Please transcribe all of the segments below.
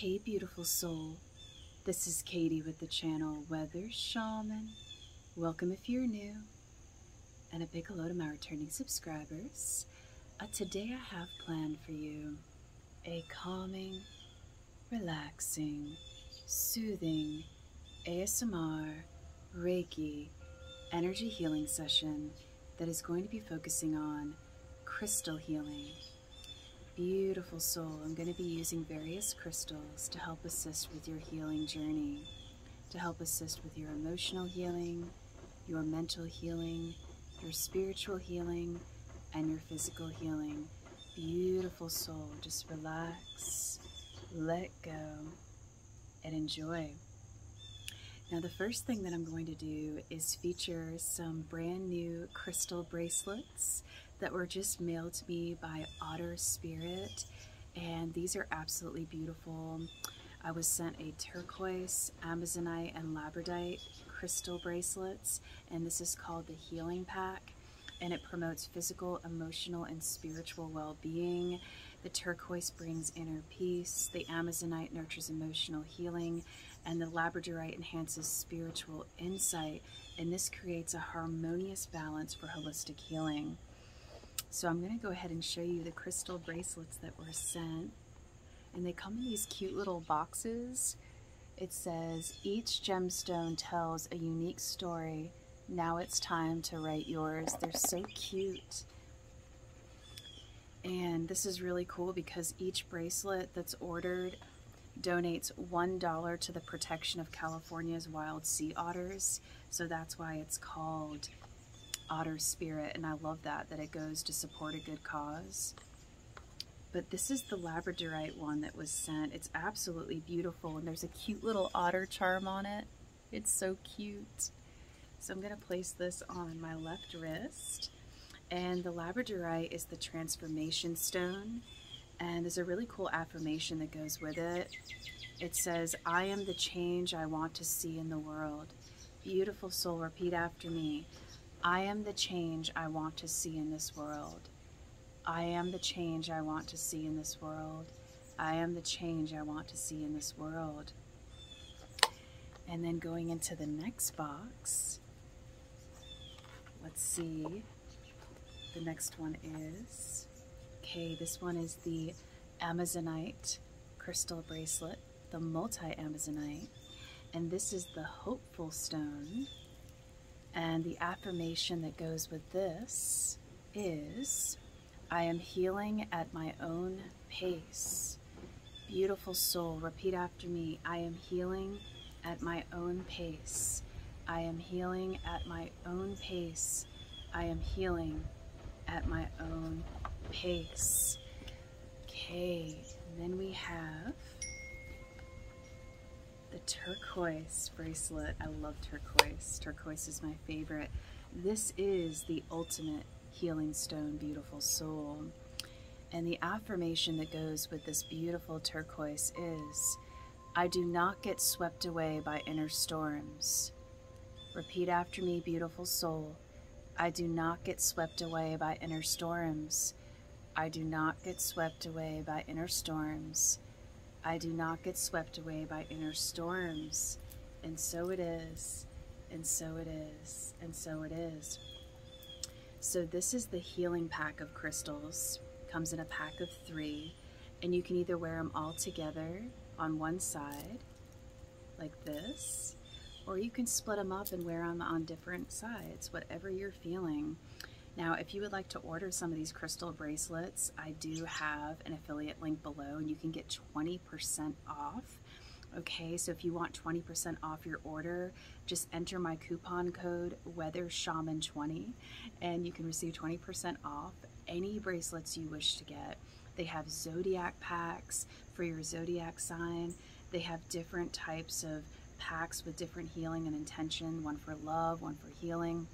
Hey, beautiful soul. This is Katie with the channel Weather Shaman. Welcome if you're new, and a big hello to my returning subscribers. Uh, today I have planned for you a calming, relaxing, soothing ASMR, Reiki, energy healing session that is going to be focusing on crystal healing Beautiful soul, I'm going to be using various crystals to help assist with your healing journey, to help assist with your emotional healing, your mental healing, your spiritual healing, and your physical healing. Beautiful soul, just relax, let go, and enjoy. Now, the first thing that I'm going to do is feature some brand new crystal bracelets that were just mailed to me by Otter Spirit, and these are absolutely beautiful. I was sent a turquoise, amazonite, and labradorite crystal bracelets, and this is called the Healing Pack, and it promotes physical, emotional, and spiritual well-being. The turquoise brings inner peace, the amazonite nurtures emotional healing, and the labradorite enhances spiritual insight, and this creates a harmonious balance for holistic healing. So I'm going to go ahead and show you the crystal bracelets that were sent. And they come in these cute little boxes. It says, each gemstone tells a unique story. Now it's time to write yours. They're so cute. And this is really cool because each bracelet that's ordered donates $1 to the protection of California's wild sea otters. So that's why it's called otter spirit, and I love that, that it goes to support a good cause. But this is the labradorite one that was sent. It's absolutely beautiful, and there's a cute little otter charm on it. It's so cute. So I'm going to place this on my left wrist. And the labradorite is the transformation stone. And there's a really cool affirmation that goes with it. It says, I am the change I want to see in the world. Beautiful soul, repeat after me. I am the change I want to see in this world. I am the change I want to see in this world. I am the change I want to see in this world. And then going into the next box, let's see. The next one is, okay, this one is the Amazonite crystal bracelet, the multi-Amazonite. And this is the hopeful stone. And the affirmation that goes with this is I am healing at my own pace. Beautiful soul, repeat after me. I am healing at my own pace. I am healing at my own pace. I am healing at my own pace. Okay, then we have the turquoise bracelet. I love turquoise. Turquoise is my favorite. This is the ultimate healing stone, beautiful soul. And the affirmation that goes with this beautiful turquoise is, I do not get swept away by inner storms. Repeat after me, beautiful soul. I do not get swept away by inner storms. I do not get swept away by inner storms. I do not get swept away by inner storms. And so it is, and so it is, and so it is. So this is the healing pack of crystals. Comes in a pack of three, and you can either wear them all together on one side, like this, or you can split them up and wear them on different sides, whatever you're feeling. Now, if you would like to order some of these crystal bracelets, I do have an affiliate link below and you can get 20% off. Okay, so if you want 20% off your order, just enter my coupon code WeatherShaman20 and you can receive 20% off any bracelets you wish to get. They have zodiac packs for your zodiac sign. They have different types of packs with different healing and intention, one for love, one for healing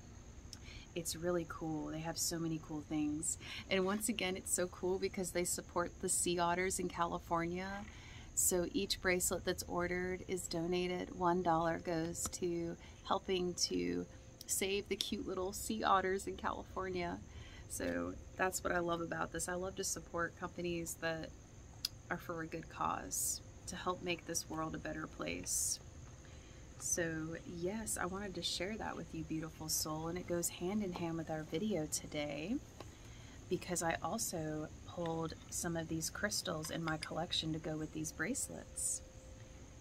it's really cool. They have so many cool things. And once again, it's so cool because they support the sea otters in California. So each bracelet that's ordered is donated. $1 goes to helping to save the cute little sea otters in California. So that's what I love about this. I love to support companies that are for a good cause. to help make this world a better place. So, yes, I wanted to share that with you, beautiful soul, and it goes hand in hand with our video today because I also pulled some of these crystals in my collection to go with these bracelets.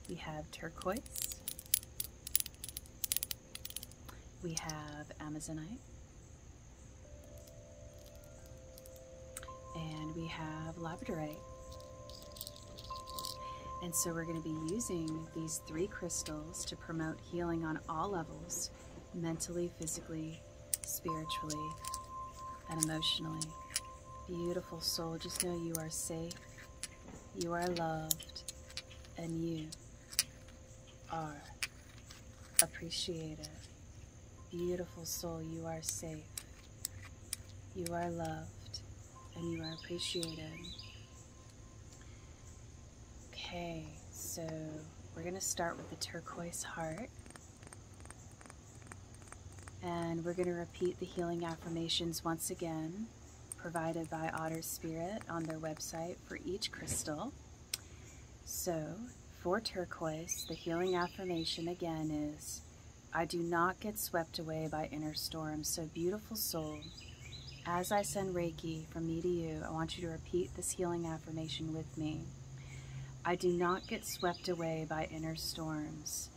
We have turquoise, we have amazonite, and we have labradorite. And so we're going to be using these three crystals to promote healing on all levels, mentally, physically, spiritually, and emotionally. Beautiful soul, just know you are safe, you are loved, and you are appreciated. Beautiful soul, you are safe, you are loved, and you are appreciated. Okay, so we're going to start with the turquoise heart. And we're going to repeat the healing affirmations once again, provided by Otter Spirit on their website for each crystal. So, for turquoise, the healing affirmation again is I do not get swept away by inner storms. So, beautiful soul, as I send Reiki from me to you, I want you to repeat this healing affirmation with me. I do not get swept away by inner storms.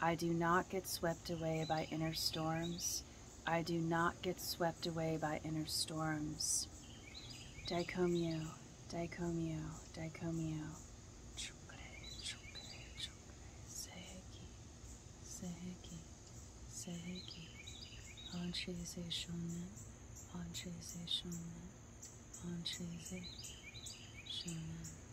I do not get swept away by inner storms. I do not get swept away by inner storms. Ze shonen, anshi ze shonen, shonen.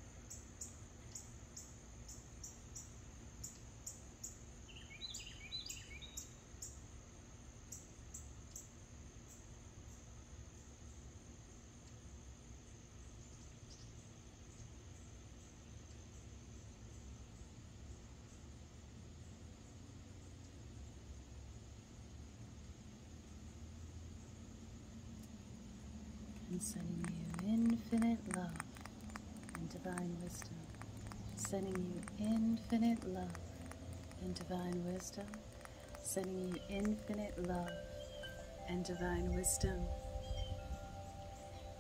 And sending you infinite love and divine wisdom. Sending you infinite love and divine wisdom. Sending you infinite love and divine wisdom.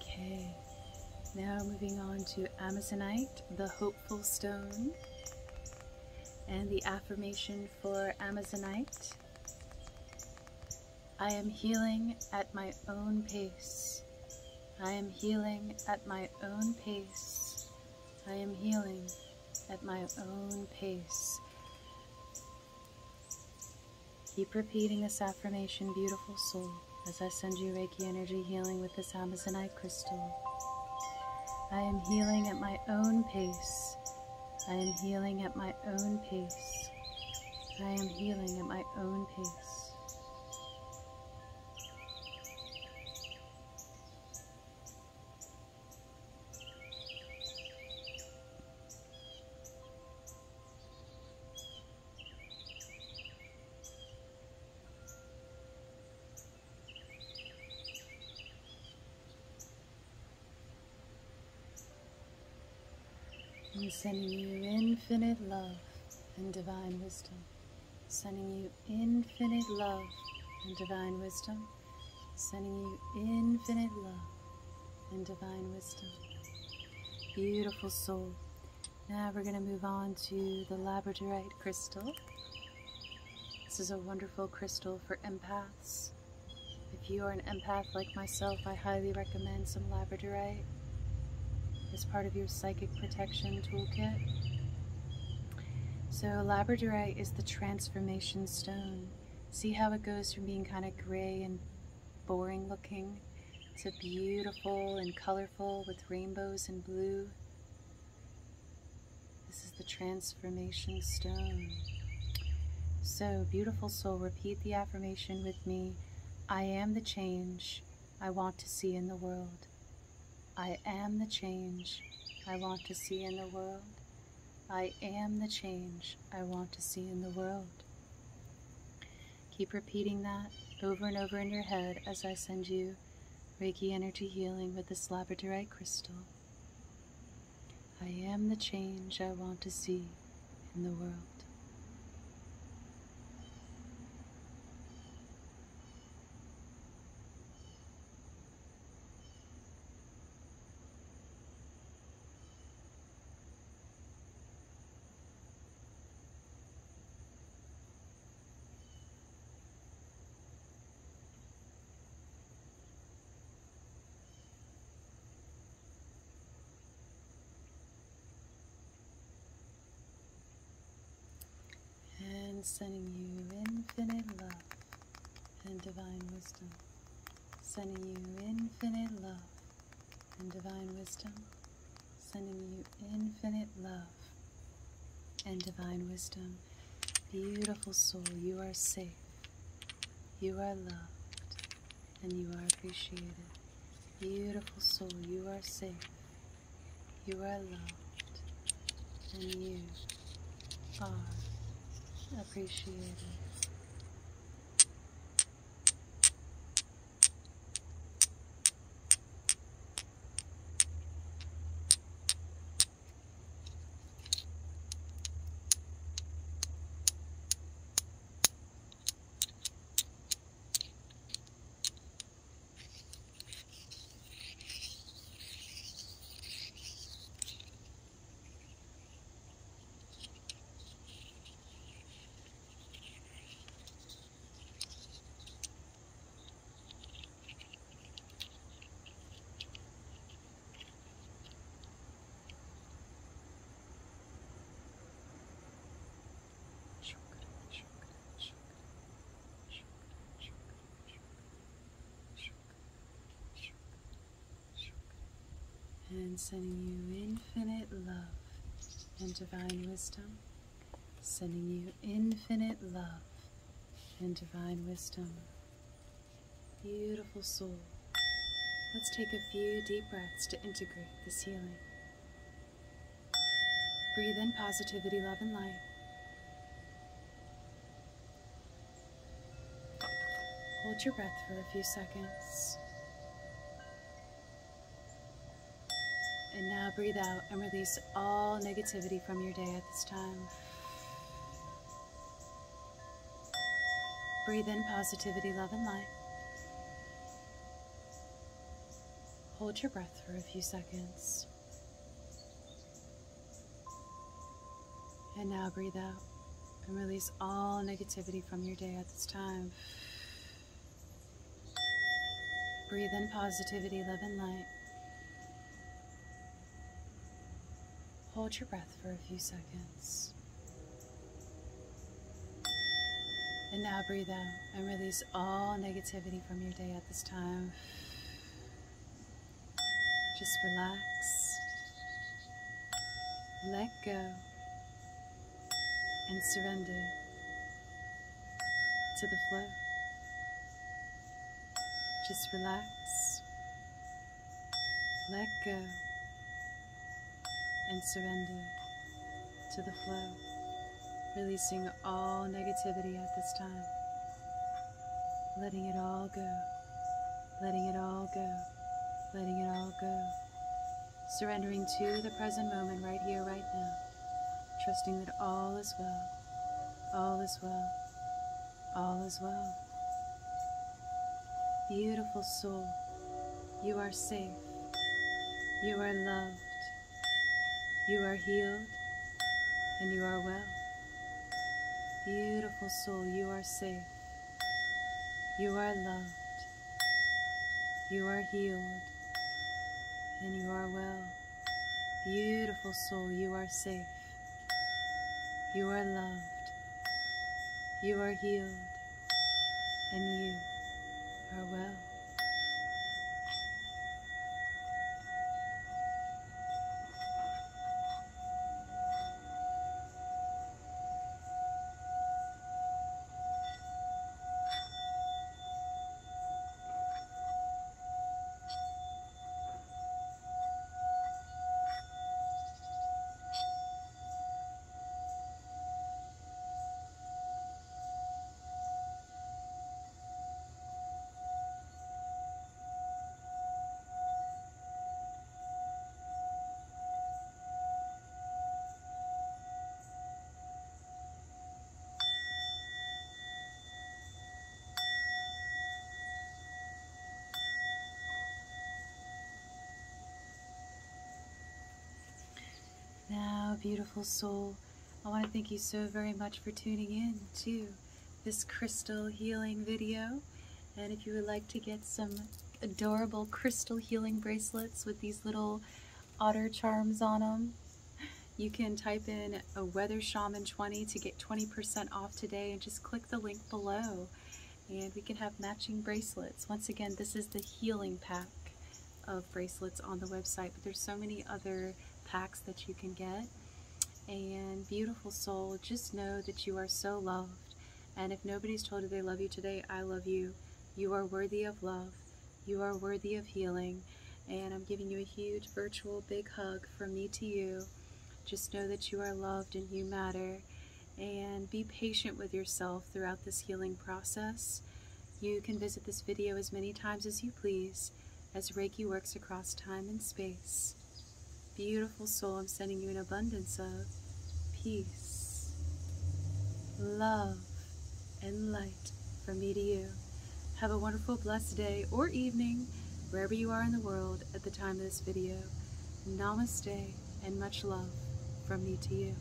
Okay, now moving on to Amazonite, the hopeful stone. And the affirmation for Amazonite I am healing at my own pace. I am healing at my own pace. I am healing at my own pace. Keep repeating this affirmation, beautiful soul, as I send you Reiki energy healing with this Amazonite crystal. I am healing at my own pace. I am healing at my own pace. I am healing at my own pace. I'm sending you infinite love and divine wisdom. Sending you infinite love and divine wisdom. Sending you infinite love and divine wisdom. Beautiful soul. Now we're going to move on to the labradorite crystal. This is a wonderful crystal for empaths. If you are an empath like myself, I highly recommend some labradorite as part of your psychic protection toolkit. So labradorite is the transformation stone. See how it goes from being kind of gray and boring looking to beautiful and colorful with rainbows and blue. This is the transformation stone. So, beautiful soul, repeat the affirmation with me. I am the change I want to see in the world. I am the change I want to see in the world. I am the change I want to see in the world. Keep repeating that over and over in your head as I send you Reiki energy healing with this labradorite crystal. I am the change I want to see in the world. Sending you infinite love and divine wisdom. Sending you infinite love and divine wisdom. Sending you infinite love and divine wisdom. Beautiful soul, you are safe. You are loved and you are appreciated. Beautiful soul, you are safe. You are loved and you are appreciated. And sending you infinite love and divine wisdom. Sending you infinite love and divine wisdom. Beautiful soul. Let's take a few deep breaths to integrate this healing. Breathe in positivity, love, and light. Hold your breath for a few seconds. And now breathe out and release all negativity from your day at this time. Breathe in positivity, love, and light. Hold your breath for a few seconds. And now breathe out and release all negativity from your day at this time. Breathe in positivity, love, and light. Hold your breath for a few seconds. And now breathe out and release all negativity from your day at this time. Just relax, let go, and surrender to the flow. Just relax, let go, and surrender to the flow, releasing all negativity at this time, letting it all go, letting it all go, letting it all go, surrendering to the present moment right here, right now, trusting that all is well, all is well, all is well. Beautiful soul, you are safe, you are loved. You are healed and you are well. Beautiful soul, you are safe. You are loved. You are healed and you are well. Beautiful soul, you are safe. You are loved. You are healed and you are well. Beautiful soul, I want to thank you so very much for tuning in to this crystal healing video. And if you would like to get some adorable crystal healing bracelets with these little otter charms on them, you can type in a Weather Shaman 20 to get 20% off today and just click the link below and we can have matching bracelets. Once again, this is the healing pack of bracelets on the website, but there's so many other packs that you can get. And beautiful soul, just know that you are so loved. And if nobody's told you they love you today, I love you. You are worthy of love. You are worthy of healing. And I'm giving you a huge virtual big hug from me to you. Just know that you are loved and you matter. And be patient with yourself throughout this healing process. You can visit this video as many times as you please as Reiki works across time and space. Beautiful soul, I'm sending you an abundance of peace, love, and light from me to you. Have a wonderful, blessed day or evening, wherever you are in the world at the time of this video. Namaste and much love from me to you.